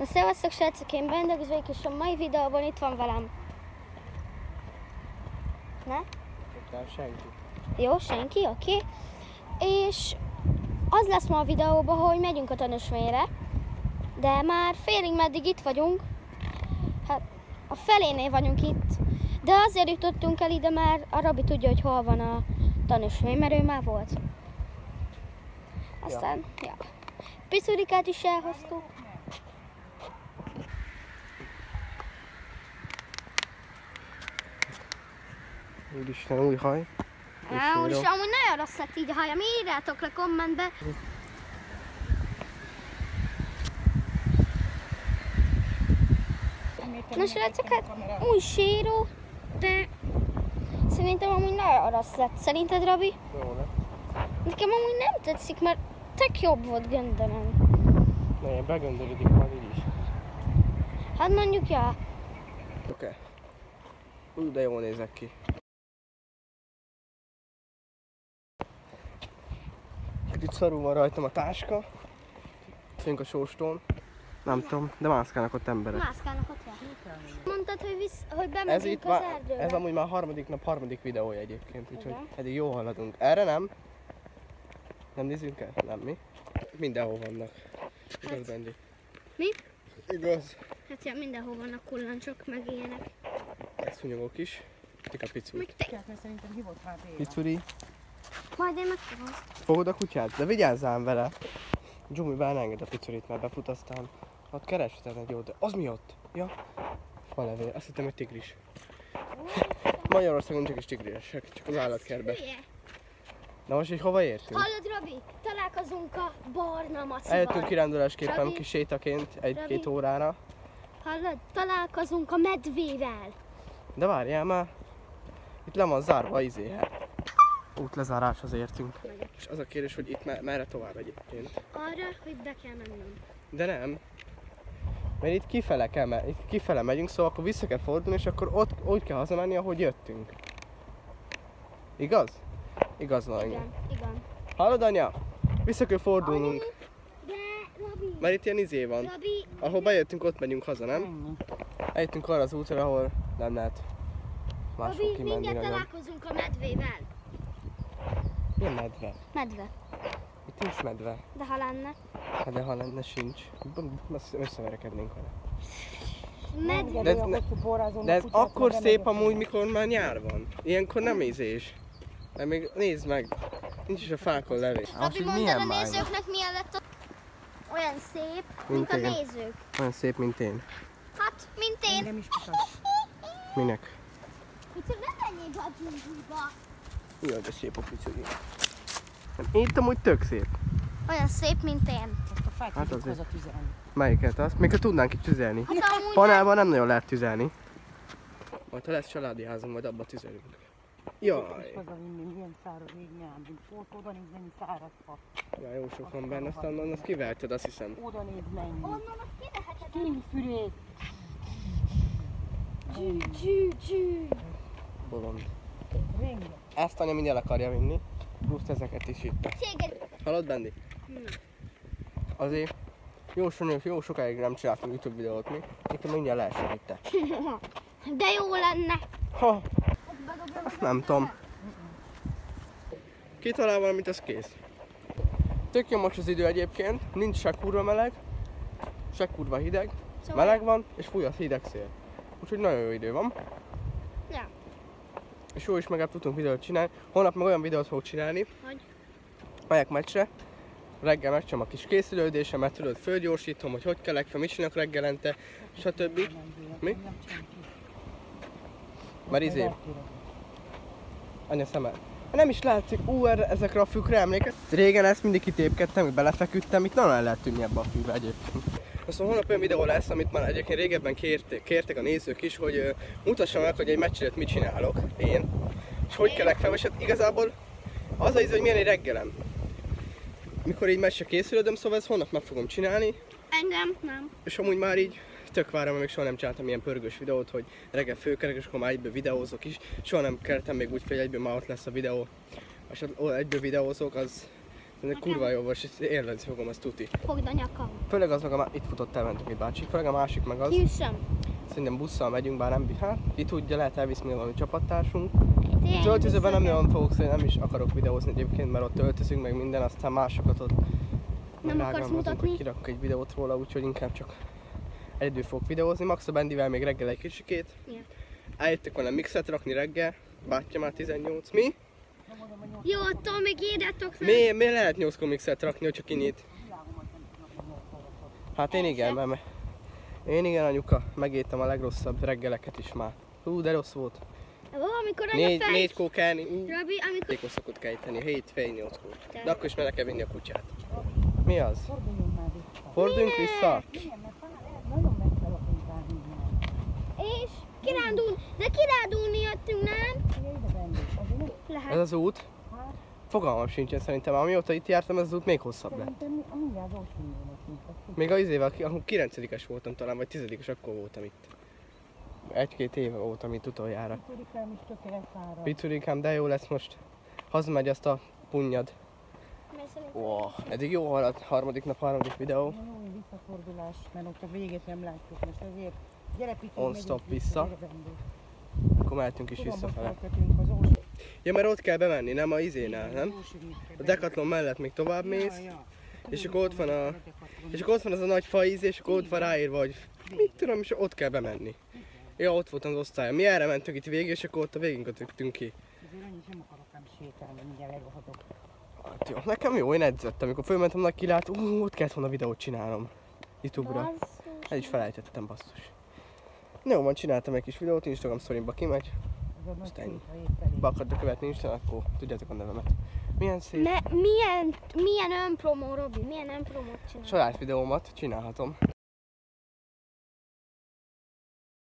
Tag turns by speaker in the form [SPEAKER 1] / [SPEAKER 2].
[SPEAKER 1] Na szevasztok srácok, én Bendegz vagyok, és a mai videóban itt van velem. Ne?
[SPEAKER 2] Nem senki.
[SPEAKER 1] Jó, senki, oké. Okay. És az lesz ma a videóban, hogy megyünk a tanúsvényre, de már félig meddig itt vagyunk. Hát a felénél vagyunk itt. De azért jutottunk el ide, mert a Rabi tudja, hogy hol van a tanúsvény, mert ő már volt. Aztán, ja. ja. Piszurikát is elhoztuk.
[SPEAKER 2] Úristen, új haj.
[SPEAKER 1] Á, úr, és amúgy nagyon rossz lett így a hajam. Írjátok le kommentbe. Na srácok, hát új séró, de szerintem amúgy nagyon rossz lett. Szerinted, Rabi?
[SPEAKER 2] Jó, ne?
[SPEAKER 1] Nekem amúgy nem tetszik, mert tök jobb volt göndölön.
[SPEAKER 2] Ne, begöndölődik majd így is.
[SPEAKER 1] Hát mondjuk, ja.
[SPEAKER 2] Oké. Okay. Ú, de jól nézek ki. Kicsit szarul van rajtam a táska. Főnk a sóstón. Nem tudom, de mászkálnak ott emberek.
[SPEAKER 1] Mászkálnak ott van. Mondtad, hogy, visz, hogy
[SPEAKER 2] Ez
[SPEAKER 1] bemegyünk
[SPEAKER 2] itt
[SPEAKER 1] az
[SPEAKER 2] már,
[SPEAKER 1] erdőbe.
[SPEAKER 2] ez amúgy már harmadik nap, harmadik videója egyébként, úgyhogy eddig jó haladunk. Erre nem? Nem nézzünk el? Nem mi? Mindenhol vannak. Igaz,
[SPEAKER 1] Hát-
[SPEAKER 2] Benji?
[SPEAKER 1] Mi?
[SPEAKER 2] Igaz.
[SPEAKER 1] Hát ja, mindenhol vannak kullancsok, meg ilyenek.
[SPEAKER 2] Szúnyogok is. Tik a picuri.
[SPEAKER 1] Meg te.
[SPEAKER 3] Szerintem hívott már.
[SPEAKER 2] Picuri.
[SPEAKER 1] Majd én megfogom.
[SPEAKER 2] Fogod a kutyát? De vigyázzál vele. Dzsumi ne enged a picurit, mert befut aztán. Ott keresheted egy jót, de az mi ott? Ja. Falevél. Azt hittem, hogy tigris. Magyarországon csak is tigrisek, csak az állatkertben. Na most így hova értünk?
[SPEAKER 1] Hallod, Robi? Találkozunk a barna macival.
[SPEAKER 2] Eljöttünk kirándulásképpen
[SPEAKER 1] Robi?
[SPEAKER 2] kis sétaként egy-két órára.
[SPEAKER 1] Hallod? Találkozunk a medvével.
[SPEAKER 2] De várjál már. Itt le van zárva izé. Útlezáráshoz értünk. És az a kérdés, hogy itt me- merre tovább egyébként.
[SPEAKER 1] Arra, hogy be kell mennem.
[SPEAKER 2] De nem. Mert itt kifele kell, me- itt kifele megyünk, szóval akkor vissza kell fordulni, és akkor ott úgy kell hazamenni, ahogy jöttünk. Igaz? Igaz van.
[SPEAKER 1] Igen, igen.
[SPEAKER 2] Hallod anya? Vissza kell fordulnunk,
[SPEAKER 1] De, Robi,
[SPEAKER 2] mert itt ilyen izé van.
[SPEAKER 1] Robi,
[SPEAKER 2] Ahol bejöttünk, ott megyünk haza, nem? Eljöttünk arra az útra, ahol nem lehet máshol
[SPEAKER 1] Robi,
[SPEAKER 2] kimenni
[SPEAKER 1] mindjárt
[SPEAKER 2] nagyon.
[SPEAKER 1] találkozunk a medvével.
[SPEAKER 2] Milyen medve?
[SPEAKER 1] Medve.
[SPEAKER 2] Itt nincs medve.
[SPEAKER 1] De ha lenne.
[SPEAKER 2] Hát de ha lenne, sincs. Összeverekednénk vele.
[SPEAKER 1] Medve.
[SPEAKER 2] De ne, de ez akkor szép amúgy, mikor már nyár van. Ilyenkor nem ízés. De még nézd meg, nincs is a fákon levél.
[SPEAKER 1] Robi, mondd a nézőknek milyen lett a... Olyan szép, mint,
[SPEAKER 2] Mint
[SPEAKER 1] a nézők.
[SPEAKER 2] Olyan szép, mint én.
[SPEAKER 1] Hát, mint én.
[SPEAKER 3] Engem is mutas.
[SPEAKER 2] Minek?
[SPEAKER 1] Hogy te ne menjél be a dzsungliba.
[SPEAKER 2] Jaj, de szép a picuri. Itt amúgy tök szép.
[SPEAKER 1] Olyan szép, mint én.
[SPEAKER 3] Most a fát
[SPEAKER 2] Hát azért.
[SPEAKER 3] tüzelni.
[SPEAKER 2] Melyiket? Azt még ha tudnánk itt tüzelni.
[SPEAKER 1] Hát
[SPEAKER 2] Panelban nem nagyon lehet tüzelni. Majd ha lesz családi házunk, majd abba tüzelünk. Jaj,
[SPEAKER 3] hazavinni, milyen száraz ég nyám. Ott oda néz mennyi száraz fa.
[SPEAKER 2] jaj, jó sok van benne, aztán onnan azt kiverted, azt hiszem.
[SPEAKER 3] Oda néz mennyi.
[SPEAKER 1] Onnan azt kiveheted.
[SPEAKER 3] Kínfürét.
[SPEAKER 1] Gyű, gyű, gyű.
[SPEAKER 2] Bolond.
[SPEAKER 3] Rengeteg.
[SPEAKER 2] Ezt anya mindjárt akarja vinni, plusz ezeket is itt. Hallod, Bendi? Azért jó, so, jó sokáig nem csináltunk YouTube videót mi. Itt mindjárt leesik itt.
[SPEAKER 1] De jó lenne.
[SPEAKER 2] Ha, nem tudom. Kitalál valamit, az kész. Tök jó most az idő egyébként, nincs se kurva meleg, se kurva hideg.
[SPEAKER 1] Szóval-
[SPEAKER 2] Meleg van, és fúj a hideg szél. Úgyhogy nagyon jó idő van. És jó is meg tudtunk videót csinálni. Holnap meg olyan videót fogok csinálni,
[SPEAKER 1] Hogy?
[SPEAKER 2] megyek meccsre, reggel megcsinálom a kis készülődésemet, tudod, fölgyorsítom, hogy hogy kelek fel, mit csinálok reggelente, stb. Mi? Mert izé, anya szeme. Nem is látszik, ú, erre, ezekre a fűkre emléket. Régen ezt mindig kitépkedtem, hogy belefeküdtem, itt nagyon el lehet tűnni ebbe a fűbe egyébként. Aztán holnap olyan videó lesz, amit már egyébként régebben kérték, kértek a nézők is, hogy ö, mutassam meg, hogy egy meccset mit csinálok én, és hogy kelek fel, és hát igazából az az, hogy milyen egy reggelem. Mikor így meccsre készülődöm, szóval ezt holnap meg fogom csinálni,
[SPEAKER 1] Engem nem.
[SPEAKER 2] és amúgy már így tök várom, még soha nem csináltam ilyen pörgős videót, hogy reggel fölkerek, és akkor már egyből videózok is. Soha nem kertem még úgy hogy egyből már ott lesz a videó. És egyből videózok, az Ez kurva jó volt, és élvezni fogom, ezt tuti.
[SPEAKER 1] Fogd a nyakam.
[SPEAKER 2] Főleg az meg a, itt futott el mentünk egy bácsi, főleg a másik meg az,
[SPEAKER 1] Kiüssem.
[SPEAKER 2] szerintem busszal megyünk, bár nem, hát ki tudja, lehet elvisz még valami csapattársunk. Öltözőben nem nagyon fogok, szóval nem is akarok videózni egyébként, mert ott öltözünk meg minden, aztán másokat ott
[SPEAKER 1] Nem akarsz mutatni?
[SPEAKER 2] hogy kirakok egy videót róla, úgyhogy inkább csak egyedül fogok videózni. Max a Bendivel még reggel egy kicsikét.
[SPEAKER 1] Igen.
[SPEAKER 2] Eljöttek volna mixet rakni reggel, bátyja már 18. Mi?
[SPEAKER 1] Jó, attól még édetok fel.
[SPEAKER 2] Mi, mi lehet 8 mixet rakni, hogyha kinyit? Hát én igen, mert én igen anyuka, megétem a legrosszabb reggeleket is már. Hú, de rossz volt.
[SPEAKER 1] Valamikor anya
[SPEAKER 2] Négy,
[SPEAKER 1] fej...
[SPEAKER 2] négy kókelni, ú,
[SPEAKER 1] Robi, amikor...
[SPEAKER 2] Játékot szokott kejteni, 7 fél 8 kó.
[SPEAKER 1] Te.
[SPEAKER 2] De akkor is meg kell vinni a kutyát. Mi az?
[SPEAKER 3] Forduljunk vissza.
[SPEAKER 1] És kirándul, de kirándulni jöttünk, nem?
[SPEAKER 3] Ugye ide vendég, azért nem?
[SPEAKER 1] Lehet.
[SPEAKER 2] Ez az út?
[SPEAKER 3] Hát,
[SPEAKER 2] Fogalmam sincsen szerintem, amióta itt jártam, ez az út még hosszabb lett.
[SPEAKER 3] szerintem mi- mindjárt ott
[SPEAKER 2] Még az izével, akkor 9-es voltam talán, vagy 10-es akkor voltam itt. Egy-két éve voltam itt utoljára.
[SPEAKER 3] Turikám is tökéletes ára.
[SPEAKER 2] Piturikám, de jó lesz most. Hazamegy azt a
[SPEAKER 1] szerintem-
[SPEAKER 2] Wow, eddig jó haladt, harmadik nap, harmadik videó.
[SPEAKER 3] Jó, visszafordulás, mert ott a végét nem látjuk. Most azért gyere Piki,
[SPEAKER 2] On stop vissza.
[SPEAKER 3] vendég.
[SPEAKER 2] Akkor mehetünk is visszafele. Ja, mert ott kell bemenni, nem a izénál, nem? A Decathlon mellett még tovább mész. És akkor ott van a-. És akkor ott van az a nagy faíz, és akkor ott van ráírva, hogy mit tudom, és ott kell bemenni. Ja, ott voltam az osztályon. Mi erre mentünk itt végig, és akkor ott a végén kötöttünk ki. Hát jó, nekem jó, én edzettem. Amikor fölmentem nagy kilát, ú, ott kellett volna videót csinálnom. Youtube-ra. El is felejtettem, basszus. Na jó, van, csináltam egy kis videót, Instagram story kimegy. Azt ennyi. Be akartok követni Instán, akkor tudjátok a nevemet. Milyen szép.
[SPEAKER 1] Ne, milyen, milyen önpromó, Robi? Milyen önpromót csinál?
[SPEAKER 2] Saját videómat csinálhatom.